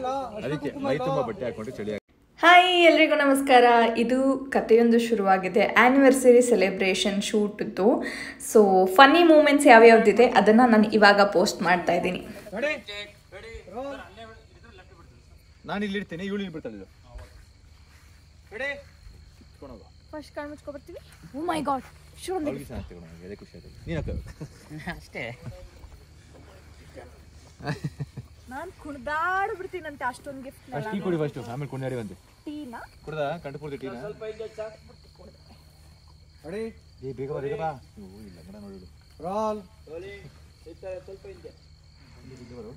ಅದಕ್ಕೆ ಮೈ ತುಂಬ ಬಟ್ಟೆ ಹಾಕೊಂಡು ಚಳಿ. ಹಾಯ್ ಎಲ್ರಿಗೂ ನಮಸ್ಕಾರ. ಇದು ಕಥೆಯೊಂದು ಶುರುವಾಗಿದೆ. ಆ್ಯನಿವರ್ಸರಿ ಸೆಲೆಬ್ರೇಷನ್ ಶೂಟ್ದು ಸೊ ಫನ್ನಿ ಮೂಮೆಂಟ್ಸ್ ಯಾವ್ಯಾವ್ದಿದೆ ಅದನ್ನು ನಾನು ಇವಾಗ ಪೋಸ್ಟ್ ಮಾಡ್ತಾ ಇದ್ದೀನಿ. ನಾನು ಇಲ್ಲಿ ಇಡ್ತೀನಿ ಇವಳು ಇಲ್ಲಿ ಬಿಡ್ತಾಳೆ. ಫಸ್ಟ್ ಕಣ್ಣು ಮುಚ್ಕೊಬರ್ತೀವಿ? ಓ ಮೈ ಗಾಡ್ ಶುರು ಅಷ್ಟೇ. ನಾನು ಕುಣ್ದಾಡ್ ಬಿಡ್ತೀನಂತೆ ಅಷ್ಟೊಂದು ಗಿಫ್ಟ್ ಅಷ್ಟು ಟೀ ಕುಡಿ ಫಸ್ಟ್ ಆಮೇಲೆ ಕುಣಿಯಾರಿ ಬಂದೆ. ಟೀನಾ? ಕುಡ್ದ? ಕಂಡು ಪೂರ್ತಿ ಟೀನ? ಏ ಬೇಗ ಬಾ ಬೇಗ ಬಾ. ಓ ಇಲ್ಲ ಗಡ ನೋಡಿ ರಾಲ್ ಬರು.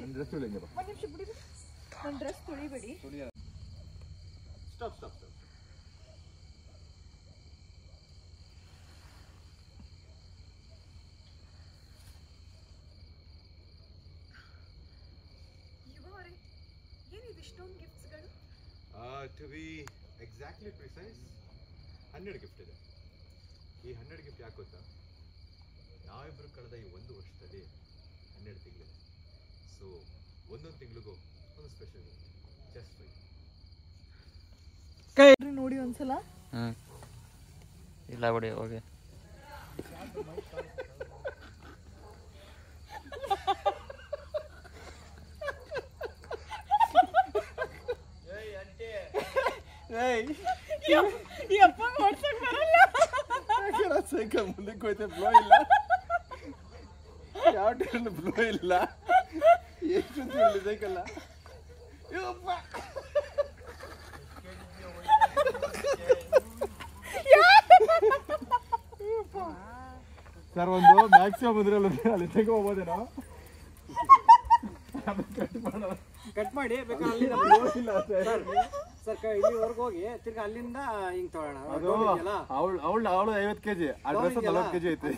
ನನ್ನ ಡ್ರೆಸ್ ತುಳಿ ಹಿಂಗೆ ಬಾ. ಒಂದು ನಿಮಿಷ ಬಿಡಿ ನನ್ನ ಡ್ರೆಸ್ ತುಳಿಬೇಡಿ. ಸ್ಟಾಪ್ ಸ್ಟಾಪ್ ಸ್ಟಾಪ್ ಇಷ್ಟೊಂದು ಗಿಫ್ಟ್ಸ್ಗಳು ಟು ಬಿ ಎಕ್ಸಾಕ್ಟ್ಲಿ ಪ್ರಿಸೈಸ್ ಹನ್ನೆರಡು ಗಿಫ್ಟ್ ಇದೆ. ಈ ಹನ್ನೆರಡು ಗಿಫ್ಟ್ ಯಾಕೆ ಗೊತ್ತಾ? ನಾವಿಬ್ಬರು ಕಳೆದ ಈ ಒಂದು ವರ್ಷದಲ್ಲಿ ಹನ್ನೆರಡು ತಿಂಗಳಿದೆ. ಸೊ ಒಂದೊಂದು ತಿಂಗಳಿಗೂ ಒಂದು ಸ್ಪೆಷಲ್ ಜಸ್ಟ್ ಫೈ ನೋಡಿ ಒಂದ್ಸಲ. ಹ್ಞೂ ಇಲ್ಲ ಬಿಡಿ ಹೋಗಿ. ಯಪ್ಪ ಮಾಡ್ಸಕ್ ಬರಲ್ಲ ಸೈಕಲ್ ಮುಂದಕ್ಕೆ ಹೋಯ್ತೆ ಬ್ಲೋ ಇಲ್ಲ ಯಾವ ಟೈಮ್ ಬ್ಲೋ ಇಲ್ಲ ಎಷ್ಟು ಸೈಕಲ್ ಸರ್ ಒಂದು ಮ್ಯಾಕ್ಸಿಮಮ್ ಇದ್ರಲ್ಲ ಅಲ್ಲಿ ತೆಗೋಬೋದೇನೋ ಕಟ್ ಮಾಡಿ ಬೇಕಾದ್ರೆ ಅಲ್ಲಿ ಇಲ್ಲ ಸರ್ ಸರ್ ಕ- ಇಲ್ಲಿವರೆಗೂ ಹೋಗಿ ತಿರ್ಗಾ ಅಲ್ಲಿಂದ ಹಿಂಗ್ ತಗೊಳ್ಳೋಣ. ಅದು ಅವಳು ಅವಳು ಅವಳು ಐವತ್ತು ಕೆಜಿ ಆ ಡ್ರೆಸ್ ನಲವತ್ತು ಐತಿ.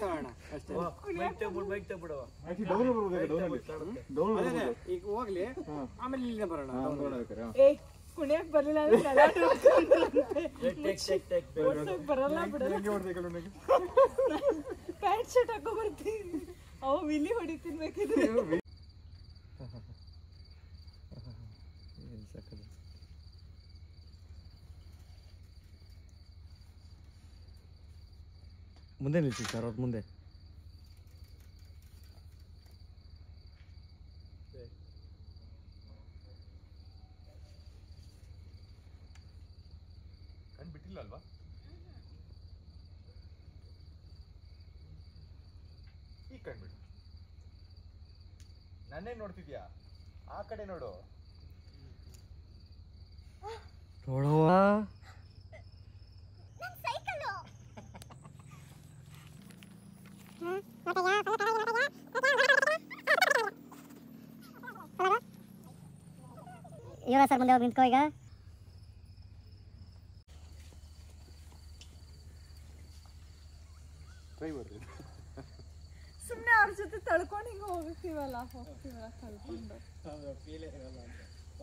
ಈಗ ಹೋಗ್ಲಿ ಆಮೇಲೆ ಇಲ್ಲಿಂದ ಬರೋಣ ಏ ಕುಣಿಯಕ್ ಬರ್ಲಿಲ್ಲ ಅಂದ್ರೆ ಗಲಾಟೆ ಓಡ್ಸಕ್ ಬರಲ್ಲ ಬಿಡಲ್ಲ. ಪ್ಯಾಂಟ್ ಶರ್ಟ್ ಹಾಕೋ ಬರ್ತೀನಿ. ಅವ್ ಇಲ್ಲಿ ಹೊಡಿತೀನಿ ಬೇಕಿದ್ರೆ. ಮುಂದೆ ನಿಲ್ಸಿ ಸರ್ ಅವ್ರ ಮುಂದೆ. ಬಿಟ್ಟಿಲ್ಲ ಅಲ್ವಾ? ಈ ಕಣ್ಬಿಡು ನನ್ನೇ ನೋಡ್ತಿದ್ಯಾ? ಆ ಕಡೆ ನೋಡು. ನೋಡುವ ಇವಾಗ ಸರ್ ಮುಂದೆ ಹೋಗಿ ನಿಂತ್ಕೋ ಈಗ. ಸುಮ್ಮನೆ ಅವ್ರ ಜೊತೆ ತಳ್ಕೊಂಡು ಹಿಂಗೆ ಹೋಗ್ತೀವಲ್ಲ ಹೋಗ್ತೀವಲ್ಲ ಕಲ್ಕೊಂಡು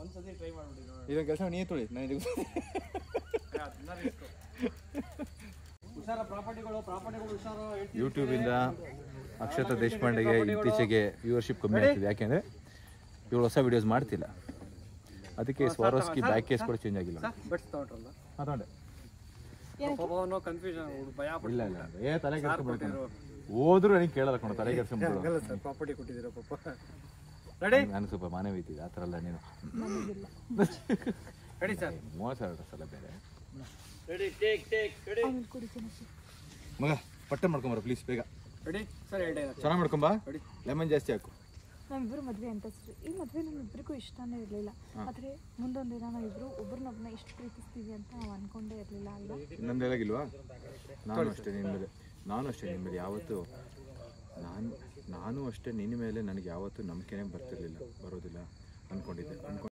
ಒಂದ್ಸತಿ ಟ್ರೈ ಮಾಡ್ಬಿಡಿ ಇದೊಂದು ಕೆಲಸ ನೀ ತುಳಿ. ಯೂಟ್ಯೂಬಿಂದ ಅಕ್ಷತಾ ದೇಶಪಾಂಡೆಗೆ ಇತ್ತೀಚೆಗೆ ವ್ಯೂವರ್ಶಿಪ್ ಕಮ್ಮಿ ಆಗ್ತಿದೆ. ಯಾಕೆಂದರೆ ಇವಳು ಹೊಸ ವಿಡಿಯೋಸ್ ಮಾಡ್ತಿಲ್ಲ. ಅದಕ್ಕೆ ಸ್ವಾರೋಸ್ಕಿ ಬ್ಯಾಕ್ ಕೇಸ್ ಕೂಡ ಚೇಂಜ್ ಆಗಿಲ್ಲ ಬಟ್ ತಗೊಂಡ್ರಲ್ಲ. ಮಾತಾಡೆ ಪಾಪ ಕನ್ಫ್ಯೂಷನ್ ಭಯ ಇಲ್ಲ ಇಲ್ಲ ಏ ತಲೆ ಕೆಡ್ಸ್ಕೊಂಡ್ಬಿಡ್ತಾನೆ ಹೋದ್ರು ನನಗೆ ಕೇಳಲ್ಲ ಕಣ ತಲೆ ಕೆಡ್ಸ್ಕೊಂಡ್ಬಿಡು ಸರ್ ಪ್ರಾಪರ್ಟಿ ಕೊಟ್ಟಿದ್ದೀರಾ ಪಾಪ. ರೆಡಿ ನಾನು ಸ್ವಲ್ಪ ಮಾನವೀಯತೆ ಇದೆ ಆ ಥರ ಎಲ್ಲ ನೀನು. ರೆಡಿ ಸರ್ ಮೋಸ ಸಲ ಬೇರೆ. ರೆಡಿ ಟೇಕ್ ಟೇಕ್ ರೆಡಿ ಮಗ ಪಟ್ಟೆ ಮಾಡ್ಕೊಂಬರ ಪ್ಲೀಸ್ ಬೇಗ. ರೆಡಿ ಸರ್ ಚೆನ್ನಾಗಿ ಮಾಡ್ಕೊಂಬಾ ಲೆಮನ್ ಜಾಸ್ತಿ ಹಾಕು. ನಾವಿಬ್ರು ಮದುವೆ ಅಂತ ಈ ಮದ್ವೆ ನಮ್ಮಿಬ್ಬರಿಗೂ ಇಷ್ಟನೇ ಇರಲಿಲ್ಲ. ಆದರೆ ಮುಂದೊಂದು ದಿನ ನಾವಿಬ್ರು ಒಬ್ರನ್ನೊಬ್ನ ಇಷ್ಟು ಪ್ರೀತಿಸ್ತೀವಿ ಅಂತ ನಾವು ಅನ್ಕೊಂಡೇ ಇರಲಿಲ್ಲ ಅಲ್ವಾ? ಹೇಳಾಗಿಲ್ವಾ? ನಾನು ಅಷ್ಟೇ ನಿನ್ನ ಮೇಲೆ ನಾನು ಅಷ್ಟೇ ನಿನ್ನ ಮೇಲೆ ಯಾವತ್ತೂ ನಾನು ನಾನು ಅಷ್ಟೇ ನಿನ್ನ ಮೇಲೆ ನನಗೆ ಯಾವತ್ತೂ ನಂಬಿಕೆನೇ ಬರ್ತಿರ್ಲಿಲ್ಲ ಬರೋದಿಲ್ಲ ಅಂದ್ಕೊಂಡಿದ್ದೆ ಅನ್ಕೊಂಡು